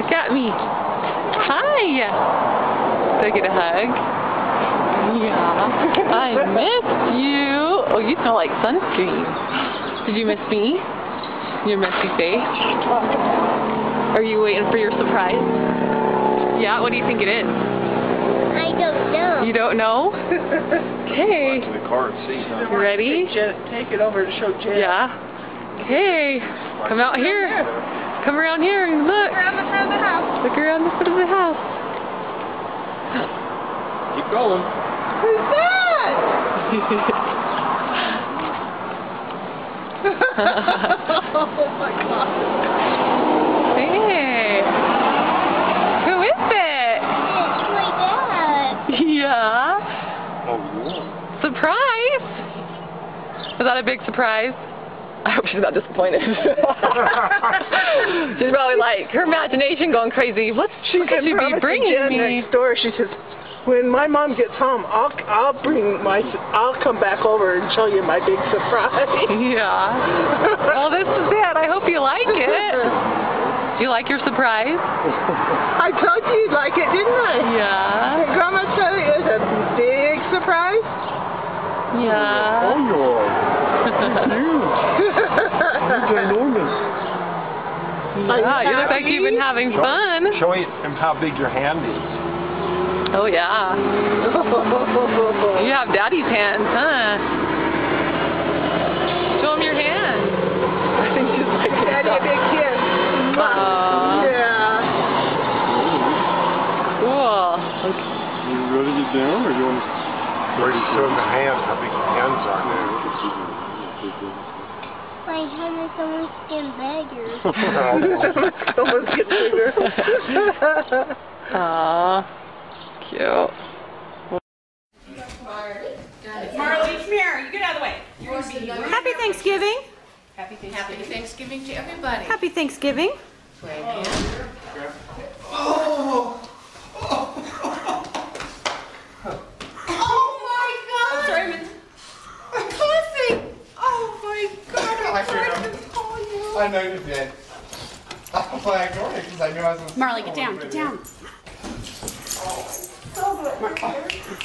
Look at me. Hi. Did I get a hug? Yeah. I missed you. Oh, you smell like sunscreen. Did you miss me? Your messy face? Are you waiting for your surprise? Yeah, what do you think it is? I don't know. You don't know? Okay. The car and see. You ready? Take it over to show Jen. Yeah. Okay. Come out here. Come around here and look. Around the front of the house. Look around the front of the house. Keep going. Who's that? oh my god. hey. Who is it? It's my dad. Yeah. Oh, yeah. Surprise. Was that a big surprise? I hope she's not disappointed. she's probably like, her imagination going crazy. What's She going to be bringing Jen me? next door. She says, when my mom gets home, I'll I'll bring my I'll come back over and show you my big surprise. Yeah. Well, this is it. I hope you like it. Do you like your surprise? I told you you'd like it, didn't I? Yeah. Grandma said it was a big surprise. Yeah. Oh, you are. Huge. Huge, enormous. Yeah, oh, you look like you've been having fun. Show him how big your hand is. Oh, yeah. You have daddy's hands, huh? Show him your hand. I think she's like Daddy, a big kiss. Uh-huh. Aw. Yeah. Cool. You ready to get down, or you want to? Where you show him the hands, how big your hands are. My hand is almost getting bigger. Someone's getting bigger. Aw. Cute. Marley, come here. You get out of the way. You're gonna be Happy Thanksgiving. Happy Thanksgiving. Happy Thanksgiving to everybody. Happy Thanksgiving. Oh my God! Sorry, I'm coughing. Oh my God! I tried to call you. I know you did. That's why I ignored it because I knew I was. Marley, get down, get down. Who's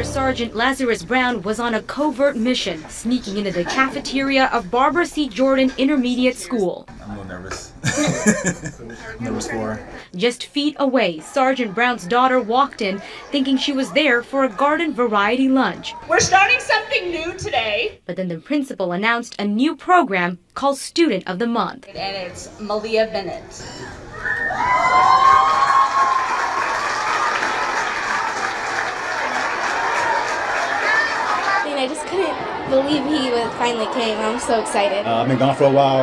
Master Sergeant Lazarus Brown was on a covert mission, sneaking into the cafeteria of Barbara C. Jordan Intermediate School. I'm a little nervous. nervous for. Just feet away, Sergeant Brown's daughter walked in, thinking she was there for a garden variety lunch. We're starting something new today, But then the principal announced a new program called Student of the Month. and it's Malia Bennett. I mean, I just couldn't believe he was finally came. I'm so excited. Uh, I've been gone for a while.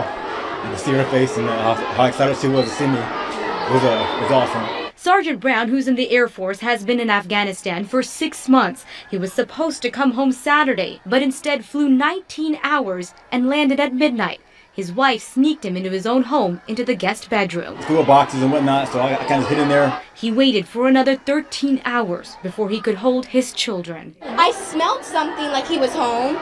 You can see her face and uh, how, how excited she was to see me. It was, uh, it was awesome. Sergeant Brown, who's in the Air Force, has been in Afghanistan for six months. He was supposed to come home Saturday, but instead flew 19 hours and landed at midnight. His wife sneaked him into his own home into the guest bedroom. School boxes and whatnot, so I, I kind of hid in there. He waited for another 13 hours before he could hold his children. I smelled something like he was home.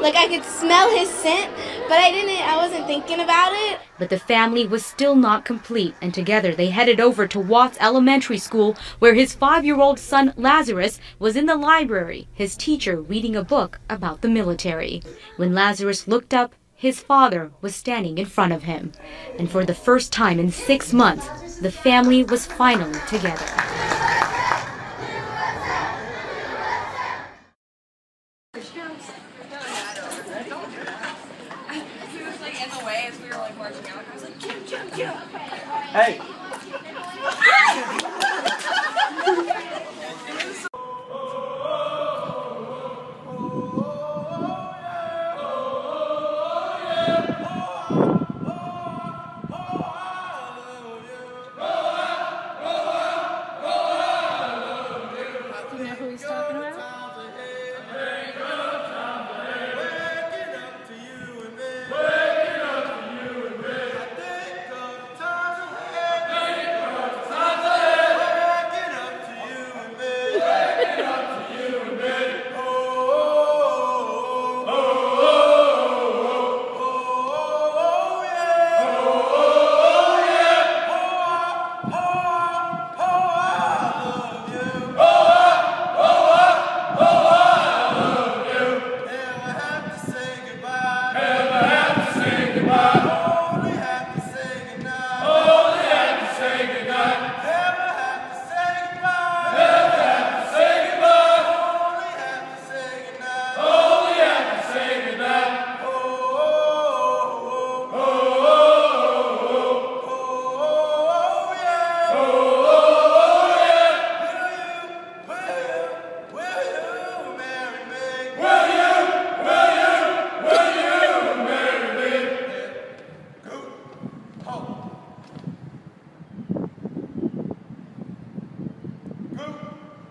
Like I could smell his scent, but I didn't, I wasn't thinking about it. But the family was still not complete, and together they headed over to Watts Elementary School, where his five year old son Lazarus was in the library, his teacher reading a book about the military. When Lazarus looked up, his father was standing in front of him. And for the first time in six months, the family was finally together. Hey.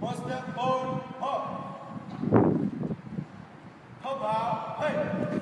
One step forward, up. Up, out, hey.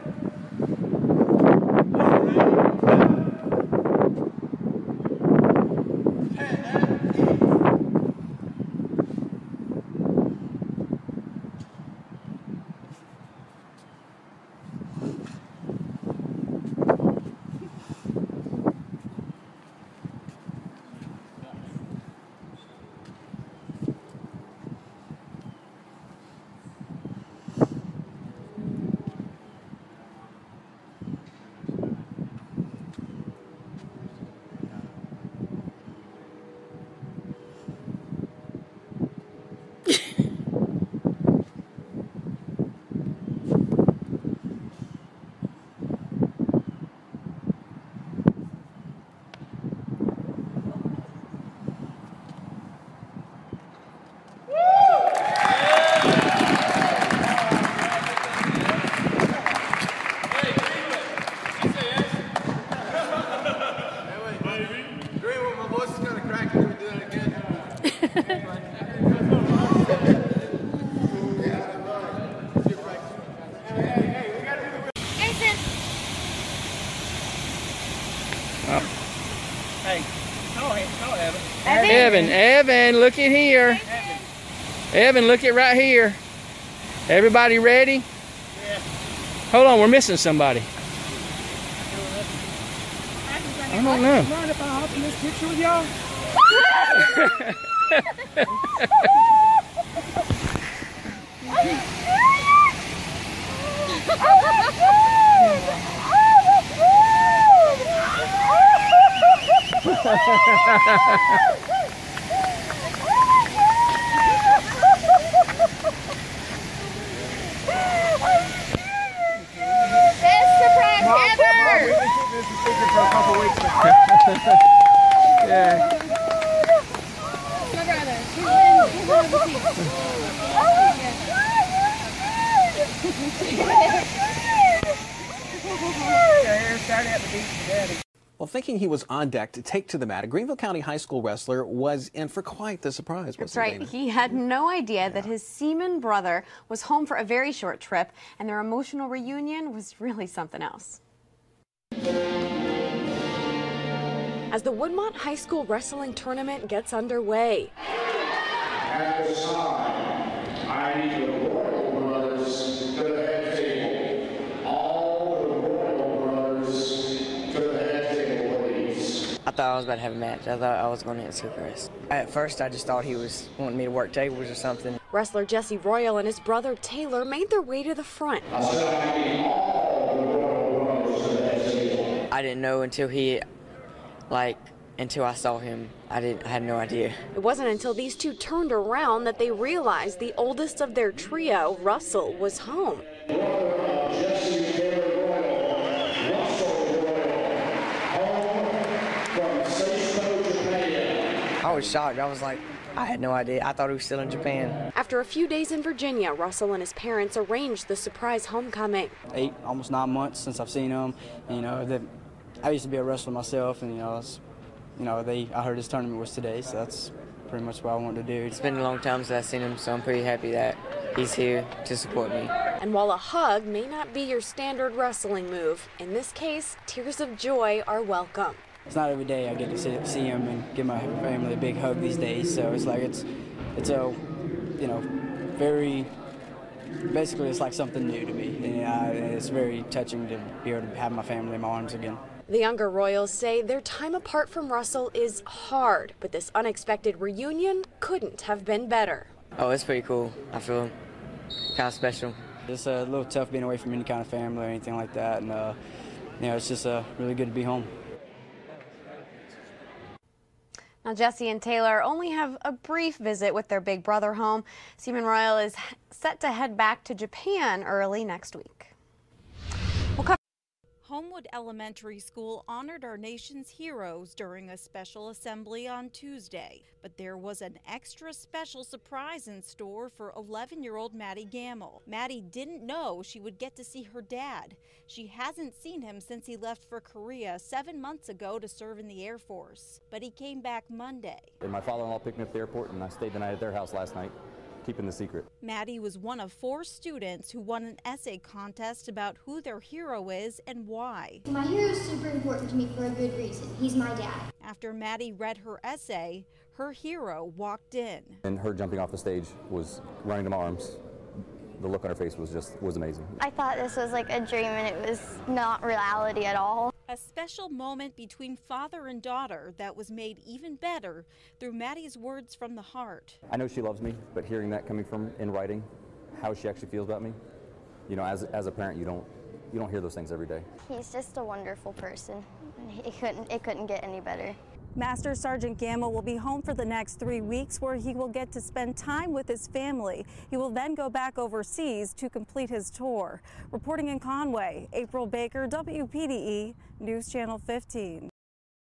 Hey, call him, call Evan. Evan, Evan, look at here. Evan, look at right here. Everybody ready? Yeah. Hold on, we're missing somebody. I don't know. Mind if I hop in this picture with y'all? Best surprise ever! We've been keeping this a secret for a couple weeks now. yeah. My brother. He's in, he's in the Well, thinking he was on deck to take to the mat, a Greenville County High School wrestler was in for quite the surprise. That's right. He? He had no idea that his seaman brother was home for a very short trip, and their emotional reunion was really something else. As the Woodmont High School Wrestling Tournament gets underway. At this time, I need the Royal Brothers to the head table. All the Royal Brothers to the head table, please. I thought I was about to have a match. I thought I was going to hit Super At first, I just thought he was wanting me to work tables or something. Wrestler Jesse Royal and his brother Taylor made their way to the front. I didn't know until he, like, until I saw him. I didn't. I had no idea. It wasn't until these two turned around that they realized the oldest of their trio, Russell, was home. I was shocked. I was like, I had no idea. I thought he was still in Japan. After a few days in Virginia, Russell and his parents arranged the surprise homecoming. Eight, almost nine months since I've seen him. You know, they, I used to be a wrestler myself, and you know, it's, you know, they. I heard his tournament was today, so that's pretty much what I wanted to do. It's been a long time since I've seen him, so I'm pretty happy that he's here to support me. And while a hug may not be your standard wrestling move, in this case, tears of joy are welcome. It's not every day I get to see, see him and give my family a big hug these days, so it's like it's, it's a, you know, very. Basically, it's like something new to me, and uh, it's very touching to be able to have my family in my arms again. The younger Royals say their time apart from Russell is hard, but this unexpected reunion couldn't have been better. Oh, it's pretty cool. I feel kind of special. It's a little tough being away from any kind of family or anything like that, and uh, you know, it's just uh, really good to be home. Now, Jesse and Taylor only have a brief visit with their big brother home. Seaman Royal is set to head back to Japan early next week. Homewood Elementary School honored our nation's heroes during a special assembly on Tuesday, but there was an extra special surprise in store for 11 year old Maddie Gamble. Maddie didn't know she would get to see her dad. She hasn't seen him since he left for Korea seven months ago to serve in the Air Force, but he came back Monday. And my father in law picked me up at the airport, and I stayed the night at their house last night keeping the secret. Maddie was one of four students who won an essay contest about who their hero is and why. My hero is super important to me for a good reason. He's my dad. After Maddie read her essay, her hero walked in. And her jumping off the stage was running to my arms. The look on her face was just was amazing. I thought this was like a dream and it was not reality at all. A special moment between father and daughter that was made even better through Maddie's words from the heart. I know she loves me, but hearing that coming from in writing, how she actually feels about me, you know, as, as a parent, you don't you don't hear those things every day. He's just a wonderful person. It couldn't it couldn't get any better. Master Sergeant Gamble will be home for the next three weeks where he will get to spend time with his family. He will then go back overseas to complete his tour. Reporting in Conway, April Baker, WPDE, News Channel 15.